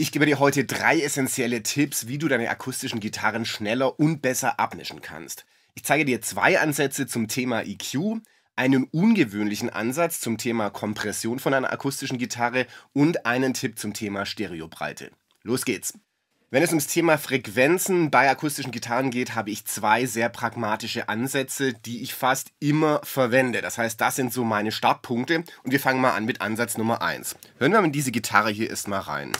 Ich gebe dir heute drei essentielle Tipps, wie du deine akustischen Gitarren schneller und besser abmischen kannst. Ich zeige dir zwei Ansätze zum Thema EQ, einen ungewöhnlichen Ansatz zum Thema Kompression von einer akustischen Gitarre und einen Tipp zum Thema Stereobreite. Los geht's! Wenn es ums Thema Frequenzen bei akustischen Gitarren geht, habe ich zwei sehr pragmatische Ansätze, die ich fast immer verwende. Das heißt, das sind so meine Startpunkte und wir fangen mal an mit Ansatz Nummer 1. Hören wir mal in diese Gitarre hier erstmal rein.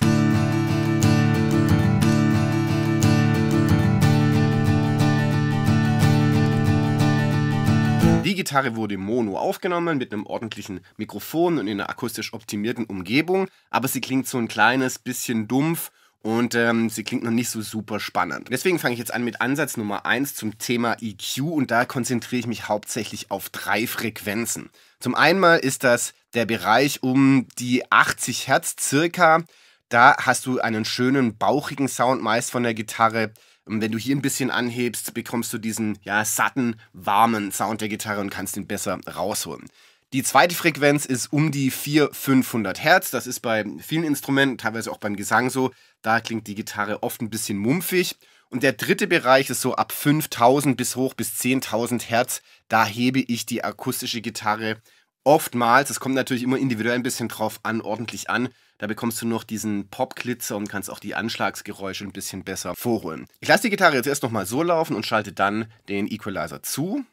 Die Gitarre wurde mono aufgenommen mit einem ordentlichen Mikrofon und in einer akustisch optimierten Umgebung, aber sie klingt so ein kleines bisschen dumpf und ähm, sie klingt noch nicht so super spannend. Deswegen fange ich jetzt an mit Ansatz Nummer 1 zum Thema EQ und da konzentriere ich mich hauptsächlich auf drei Frequenzen. Zum einen ist das der Bereich um die 80 Hertz circa. Da hast du einen schönen bauchigen Sound meist von der Gitarre. Und wenn du hier ein bisschen anhebst, bekommst du diesen ja, satten, warmen Sound der Gitarre und kannst ihn besser rausholen. Die zweite Frequenz ist um die 400, 500 Hertz. Das ist bei vielen Instrumenten, teilweise auch beim Gesang so. Da klingt die Gitarre oft ein bisschen mumpfig. Und der dritte Bereich ist so ab 5000 bis hoch bis 10.000 Hertz. Da hebe ich die akustische Gitarre oftmals, das kommt natürlich immer individuell ein bisschen drauf an, ordentlich an. Da bekommst du noch diesen Pop-Glitzer und kannst auch die Anschlagsgeräusche ein bisschen besser vorholen. Ich lasse die Gitarre jetzt erst nochmal so laufen und schalte dann den Equalizer zu.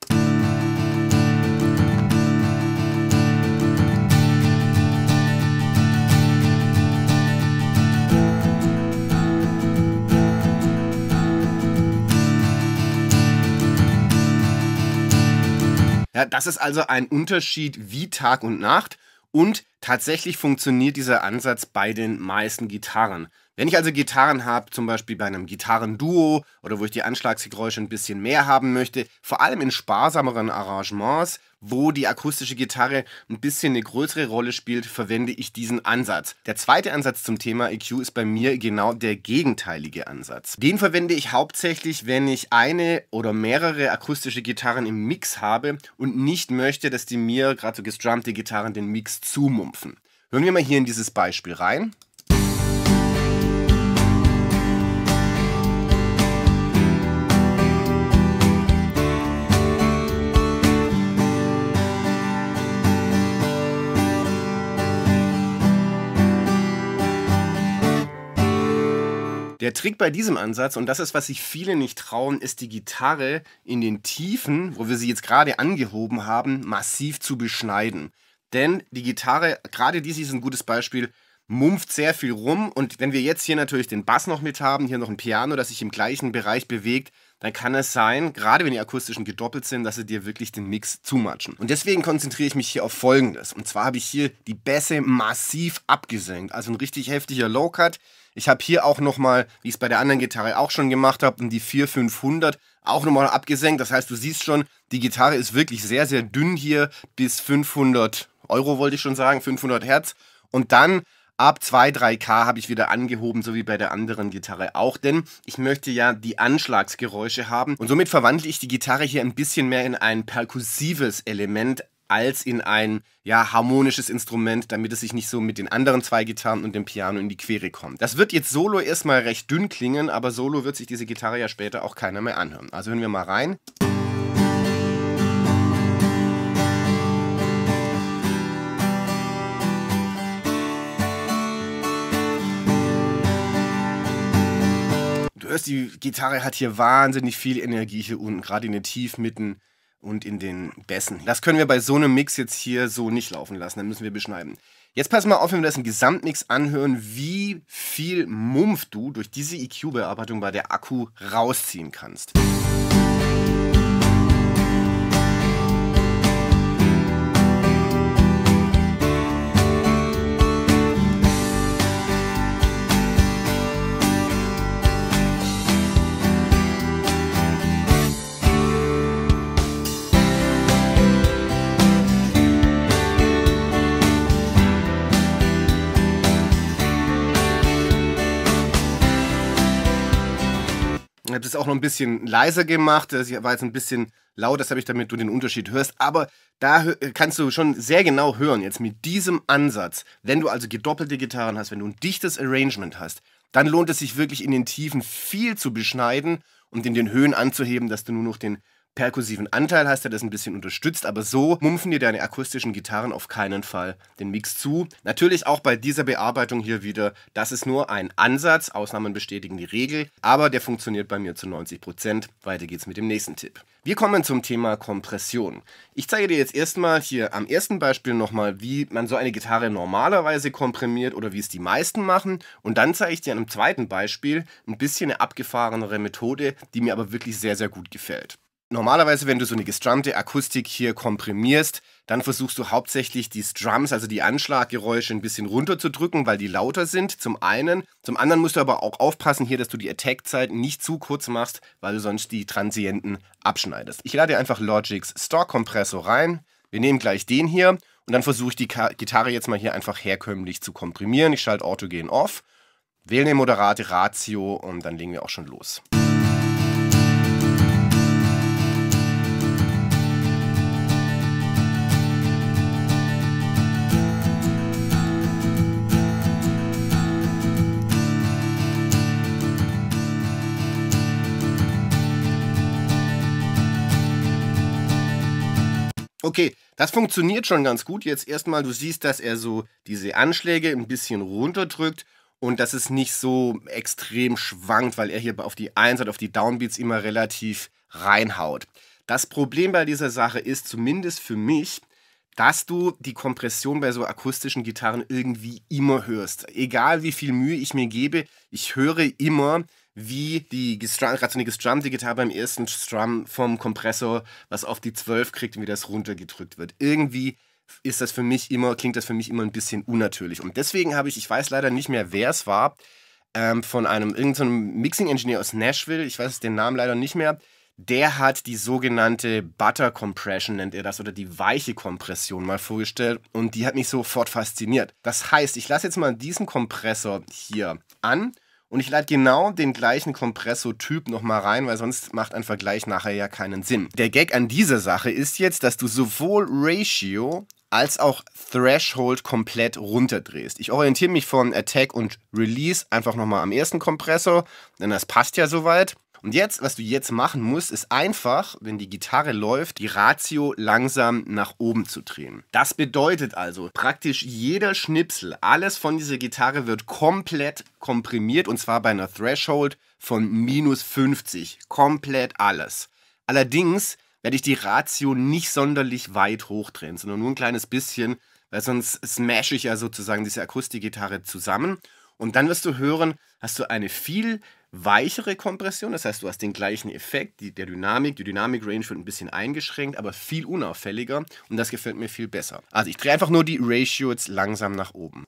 Ja, das ist also ein Unterschied wie Tag und Nacht. Und tatsächlich funktioniert dieser Ansatz bei den meisten Gitarren. Wenn ich also Gitarren habe, zum Beispiel bei einem Gitarrenduo oder wo ich die Anschlagsgeräusche ein bisschen mehr haben möchte, vor allem in sparsameren Arrangements, wo die akustische Gitarre ein bisschen eine größere Rolle spielt, verwende ich diesen Ansatz. Der zweite Ansatz zum Thema EQ ist bei mir genau der gegenteilige Ansatz. Den verwende ich hauptsächlich, wenn ich eine oder mehrere akustische Gitarren im Mix habe und nicht möchte, dass die mir, gerade so gestrummte Gitarren, den Mix zumumpfen. Hören wir mal hier in dieses Beispiel rein. Der Trick bei diesem Ansatz, und das ist, was sich viele nicht trauen, ist die Gitarre in den Tiefen, wo wir sie jetzt gerade angehoben haben, massiv zu beschneiden. Denn die Gitarre, gerade dies ist ein gutes Beispiel, mumpft sehr viel rum. Und wenn wir jetzt hier natürlich den Bass noch mit haben, hier noch ein Piano, das sich im gleichen Bereich bewegt, dann kann es sein, gerade wenn die akustischen gedoppelt sind, dass sie dir wirklich den Mix zumatschen. Und deswegen konzentriere ich mich hier auf Folgendes. Und zwar habe ich hier die Bässe massiv abgesenkt. Also ein richtig heftiger Low-Cut. Ich habe hier auch nochmal, wie ich es bei der anderen Gitarre auch schon gemacht habe, um die 4500 auch nochmal abgesenkt. Das heißt, du siehst schon, die Gitarre ist wirklich sehr, sehr dünn hier bis 500 Euro, wollte ich schon sagen, 500 Hertz. Und dann ab 2, 3K habe ich wieder angehoben, so wie bei der anderen Gitarre auch, denn ich möchte ja die Anschlagsgeräusche haben und somit verwandle ich die Gitarre hier ein bisschen mehr in ein perkussives Element als in ein ja, harmonisches Instrument, damit es sich nicht so mit den anderen zwei Gitarren und dem Piano in die Quere kommt. Das wird jetzt solo erstmal recht dünn klingen, aber solo wird sich diese Gitarre ja später auch keiner mehr anhören. Also hören wir mal rein. Hörst, die Gitarre hat hier wahnsinnig viel Energie hier unten, gerade in den Tiefmitten und in den Bässen. Das können wir bei so einem Mix jetzt hier so nicht laufen lassen, dann müssen wir beschneiden. Jetzt pass mal auf, wenn wir das im Gesamtmix anhören, wie viel Mumpf du durch diese EQ-Bearbeitung bei der Akku rausziehen kannst. Habe das auch noch ein bisschen leiser gemacht. Das war jetzt ein bisschen laut, das habe ich damit du den Unterschied hörst. Aber da kannst du schon sehr genau hören, jetzt mit diesem Ansatz, wenn du also gedoppelte Gitarren hast, wenn du ein dichtes Arrangement hast, dann lohnt es sich wirklich in den Tiefen viel zu beschneiden und in den Höhen anzuheben, dass du nur noch den perkussiven Anteil hast, der das ein bisschen unterstützt, aber so mumpfen dir deine akustischen Gitarren auf keinen Fall den Mix zu. Natürlich auch bei dieser Bearbeitung hier wieder, das ist nur ein Ansatz, Ausnahmen bestätigen die Regel, aber der funktioniert bei mir zu 90%. Prozent. Weiter geht's mit dem nächsten Tipp. Wir kommen zum Thema Kompression. Ich zeige dir jetzt erstmal hier am ersten Beispiel nochmal, wie man so eine Gitarre normalerweise komprimiert oder wie es die meisten machen. Und dann zeige ich dir an einem zweiten Beispiel ein bisschen eine abgefahrenere Methode, die mir aber wirklich sehr, sehr gut gefällt. Normalerweise, wenn du so eine gestrummte Akustik hier komprimierst, dann versuchst du hauptsächlich die Strums, also die Anschlaggeräusche, ein bisschen runterzudrücken, weil die lauter sind. Zum einen. Zum anderen musst du aber auch aufpassen hier, dass du die Attack-Zeit nicht zu kurz machst, weil du sonst die Transienten abschneidest. Ich lade einfach Logic's Store-Kompressor rein. Wir nehmen gleich den hier und dann versuche ich die Gitarre jetzt mal hier einfach herkömmlich zu komprimieren. Ich schalte Autogen off, wähle eine moderate Ratio und dann legen wir auch schon los. Okay, das funktioniert schon ganz gut. Jetzt erstmal, du siehst, dass er so diese Anschläge ein bisschen runterdrückt und dass es nicht so extrem schwankt, weil er hier auf die Einsatz, auf die Downbeats immer relativ reinhaut. Das Problem bei dieser Sache ist, zumindest für mich, dass du die Kompression bei so akustischen Gitarren irgendwie immer hörst. Egal wie viel Mühe ich mir gebe, ich höre immer, wie die gerade so eine gestrummte Gitarre beim ersten Strum vom Kompressor was auf die 12 kriegt und wie das runtergedrückt wird. Irgendwie ist das für mich immer, klingt das für mich immer ein bisschen unnatürlich. Und deswegen habe ich, ich weiß leider nicht mehr, wer es war, ähm, von einem irgendeinem Mixing-Engineer aus Nashville, ich weiß den Namen leider nicht mehr, der hat die sogenannte Butter Compression, nennt er das, oder die weiche Kompression mal vorgestellt und die hat mich sofort fasziniert. Das heißt, ich lasse jetzt mal diesen Kompressor hier an und ich lade genau den gleichen Kompressortyp nochmal rein, weil sonst macht ein Vergleich nachher ja keinen Sinn. Der Gag an dieser Sache ist jetzt, dass du sowohl Ratio als auch Threshold komplett runterdrehst. Ich orientiere mich von Attack und Release einfach nochmal am ersten Kompressor, denn das passt ja soweit. Und jetzt, was du jetzt machen musst, ist einfach, wenn die Gitarre läuft, die Ratio langsam nach oben zu drehen. Das bedeutet also, praktisch jeder Schnipsel, alles von dieser Gitarre wird komplett komprimiert und zwar bei einer Threshold von minus 50. Komplett alles. Allerdings werde ich die Ratio nicht sonderlich weit hochdrehen, sondern nur ein kleines bisschen, weil sonst smash ich ja sozusagen diese Akustikgitarre zusammen. Und dann wirst du hören, hast du eine viel weichere Kompression, das heißt, du hast den gleichen Effekt, die, der Dynamik, die Dynamik-Range wird ein bisschen eingeschränkt, aber viel unauffälliger und das gefällt mir viel besser. Also ich drehe einfach nur die Ratio jetzt langsam nach oben.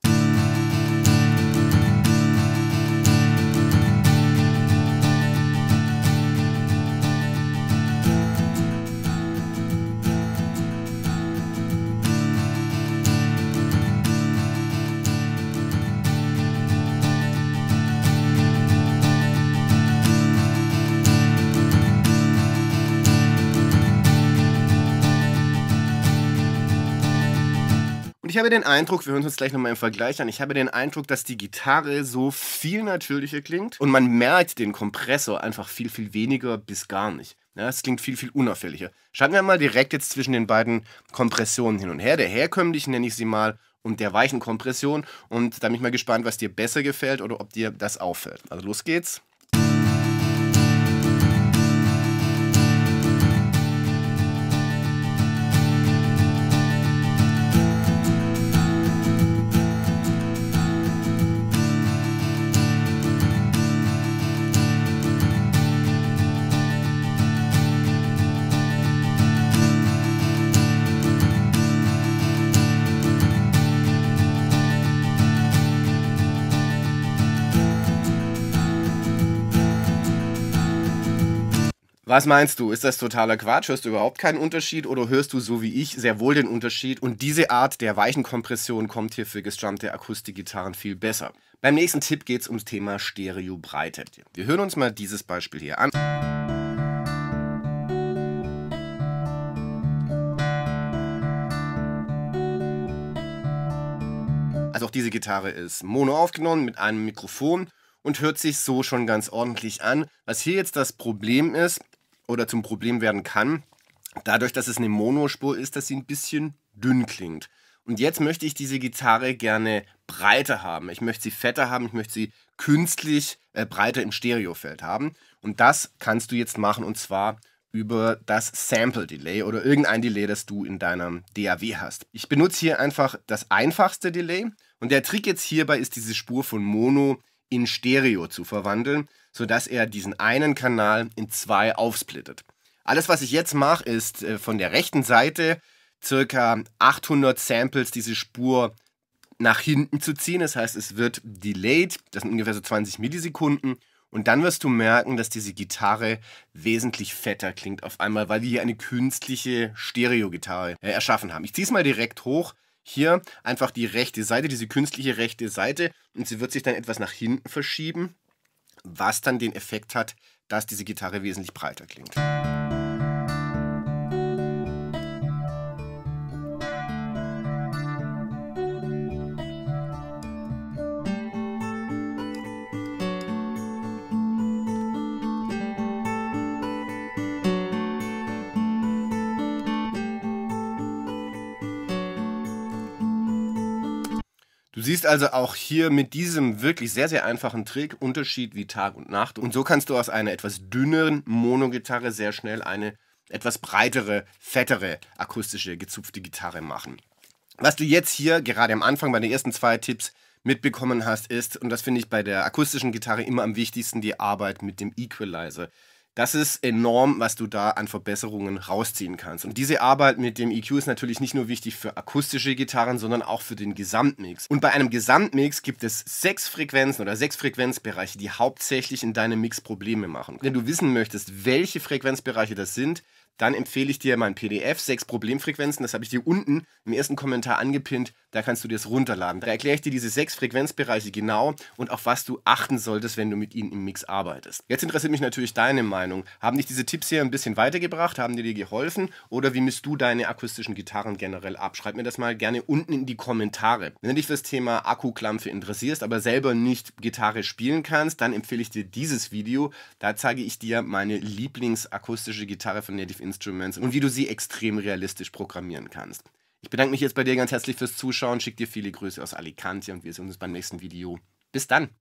Habe den Eindruck, wir hören uns gleich nochmal im Vergleich an, ich habe den Eindruck, dass die Gitarre so viel natürlicher klingt und man merkt den Kompressor einfach viel, viel weniger bis gar nicht. Ja, es klingt viel, viel unauffälliger. Schauen wir mal direkt jetzt zwischen den beiden Kompressionen hin und her. Der herkömmlichen nenne ich sie mal und der weichen Kompression. Und da bin ich mal gespannt, was dir besser gefällt oder ob dir das auffällt. Also los geht's. Was meinst du? Ist das totaler Quatsch? Hörst du überhaupt keinen Unterschied oder hörst du so wie ich sehr wohl den Unterschied? Und diese Art der weichen Kompression kommt hier für gestrummte Akustikgitarren viel besser. Beim nächsten Tipp geht es ums Thema Stereobreite. Wir hören uns mal dieses Beispiel hier an. Also auch diese Gitarre ist mono aufgenommen mit einem Mikrofon und hört sich so schon ganz ordentlich an. Was hier jetzt das Problem ist oder zum Problem werden kann, dadurch, dass es eine Monospur ist, dass sie ein bisschen dünn klingt. Und jetzt möchte ich diese Gitarre gerne breiter haben. Ich möchte sie fetter haben, ich möchte sie künstlich äh, breiter im Stereofeld haben. Und das kannst du jetzt machen und zwar über das Sample Delay oder irgendein Delay, das du in deinem DAW hast. Ich benutze hier einfach das einfachste Delay und der Trick jetzt hierbei ist, diese Spur von Mono in Stereo zu verwandeln, sodass er diesen einen Kanal in zwei aufsplittet. Alles, was ich jetzt mache, ist äh, von der rechten Seite circa 800 Samples diese Spur nach hinten zu ziehen. Das heißt, es wird delayed, das sind ungefähr so 20 Millisekunden. Und dann wirst du merken, dass diese Gitarre wesentlich fetter klingt auf einmal, weil wir hier eine künstliche Stereo-Gitarre äh, erschaffen haben. Ich ziehe es mal direkt hoch. Hier einfach die rechte Seite, diese künstliche rechte Seite. Und sie wird sich dann etwas nach hinten verschieben, was dann den Effekt hat, dass diese Gitarre wesentlich breiter klingt. Siehst also auch hier mit diesem wirklich sehr, sehr einfachen Trick Unterschied wie Tag und Nacht. Und so kannst du aus einer etwas dünneren Mono-Gitarre sehr schnell eine etwas breitere, fettere akustische gezupfte Gitarre machen. Was du jetzt hier gerade am Anfang bei den ersten zwei Tipps mitbekommen hast, ist, und das finde ich bei der akustischen Gitarre immer am wichtigsten, die Arbeit mit dem Equalizer. Das ist enorm, was du da an Verbesserungen rausziehen kannst. Und diese Arbeit mit dem EQ ist natürlich nicht nur wichtig für akustische Gitarren, sondern auch für den Gesamtmix. Und bei einem Gesamtmix gibt es sechs Frequenzen oder sechs Frequenzbereiche, die hauptsächlich in deinem Mix Probleme machen. Wenn du wissen möchtest, welche Frequenzbereiche das sind, dann empfehle ich dir mein PDF, sechs Problemfrequenzen. Das habe ich dir unten im ersten Kommentar angepinnt. Da kannst du dir das runterladen. Da erkläre ich dir diese sechs Frequenzbereiche genau und auf was du achten solltest, wenn du mit ihnen im Mix arbeitest. Jetzt interessiert mich natürlich deine Meinung. Haben dich diese Tipps hier ein bisschen weitergebracht? Haben die dir geholfen? Oder wie misst du deine akustischen Gitarren generell ab? Schreib mir das mal gerne unten in die Kommentare. Wenn du dich für das Thema Akkuklampfe interessierst, aber selber nicht Gitarre spielen kannst, dann empfehle ich dir dieses Video. Da zeige ich dir meine Lieblingsakustische Gitarre von Native Instruments und wie du sie extrem realistisch programmieren kannst. Ich bedanke mich jetzt bei dir ganz herzlich fürs Zuschauen, schicke dir viele Grüße aus Alicante und wir sehen uns beim nächsten Video. Bis dann!